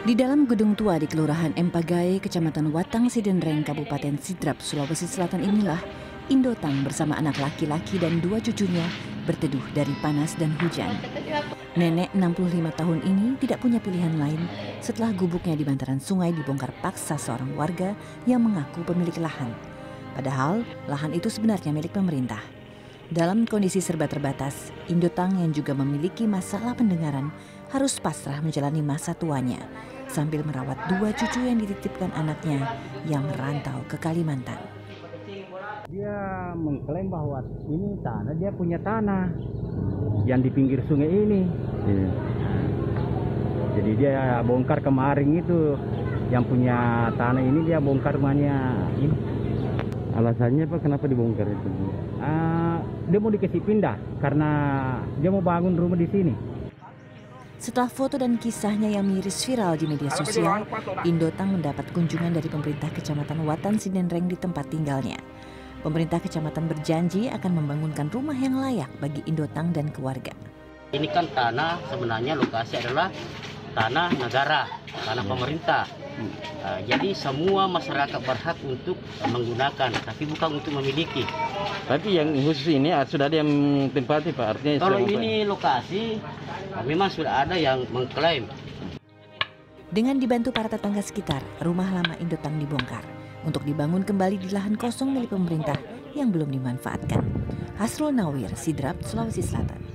Di dalam gedung tua di Kelurahan Empagai, Kecamatan Watang Sidenreng, Kabupaten Sidrap, Sulawesi Selatan inilah Indotang bersama anak laki-laki dan dua cucunya berteduh dari panas dan hujan. Nenek 65 tahun ini tidak punya pilihan lain setelah gubuknya di bantaran sungai dibongkar paksa seorang warga yang mengaku pemilik lahan. Padahal lahan itu sebenarnya milik pemerintah. Dalam kondisi serba terbatas, Indotang yang juga memiliki masalah pendengaran harus pasrah menjalani masa tuanya sambil merawat dua cucu yang dititipkan anaknya yang merantau ke Kalimantan. Dia mengklaim bahwa ini tanah dia punya tanah yang di pinggir sungai ini. Iya. Jadi dia bongkar kemarin itu yang punya tanah ini dia bongkar rumahnya ini. Alasannya apa kenapa dibongkar itu? Ah, dia mau dikasih pindah karena dia mau bangun rumah di sini. Setelah foto dan kisahnya yang miris viral di media sosial, Indotang mendapat kunjungan dari pemerintah Kecamatan Watan Sidenreng di tempat tinggalnya. Pemerintah kecamatan berjanji akan membangunkan rumah yang layak bagi Indotang dan keluarga. Ini kan tanah sebenarnya lokasi adalah tanah negara, tanah pemerintah. Uh, jadi semua masyarakat berhak untuk menggunakan, tapi bukan untuk memiliki. Tapi yang khusus ini ah, sudah ada yang tempati Pak, artinya Kalau sudah ini lokasi, uh, memang sudah ada yang mengklaim. Dengan dibantu para tetangga sekitar, rumah lama Indotang dibongkar untuk dibangun kembali di lahan kosong milik pemerintah yang belum dimanfaatkan. Hasrul Nawir, Sidrap, Sulawesi Selatan.